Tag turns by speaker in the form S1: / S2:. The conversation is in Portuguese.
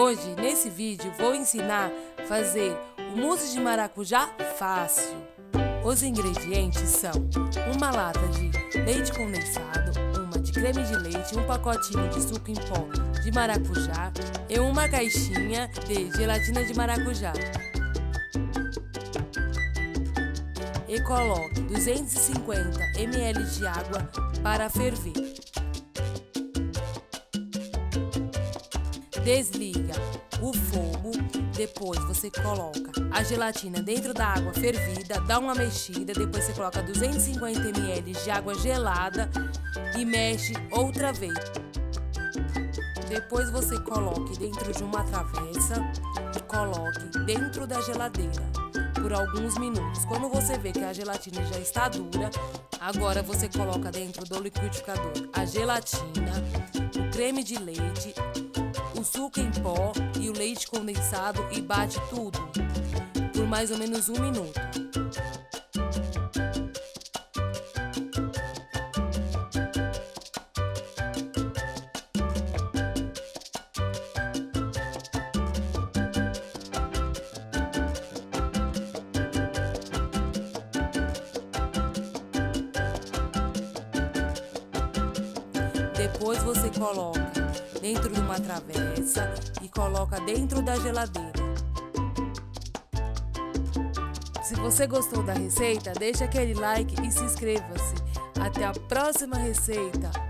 S1: Hoje, nesse vídeo, vou ensinar fazer o mousse de maracujá fácil. Os ingredientes são uma lata de leite condensado, uma de creme de leite, um pacotinho de suco em pó de maracujá e uma caixinha de gelatina de maracujá. E coloque 250 ml de água para ferver. Desliga o fogo, depois você coloca a gelatina dentro da água fervida, dá uma mexida, depois você coloca 250 ml de água gelada e mexe outra vez. Depois você coloque dentro de uma travessa e coloque dentro da geladeira por alguns minutos. Quando você vê que a gelatina já está dura, agora você coloca dentro do liquidificador a gelatina, o creme de leite, o suco em pó e o leite condensado e bate tudo por mais ou menos um minuto. Depois você coloca dentro de uma travessa e coloca dentro da geladeira. Se você gostou da receita, deixe aquele like e se inscreva-se. Até a próxima receita!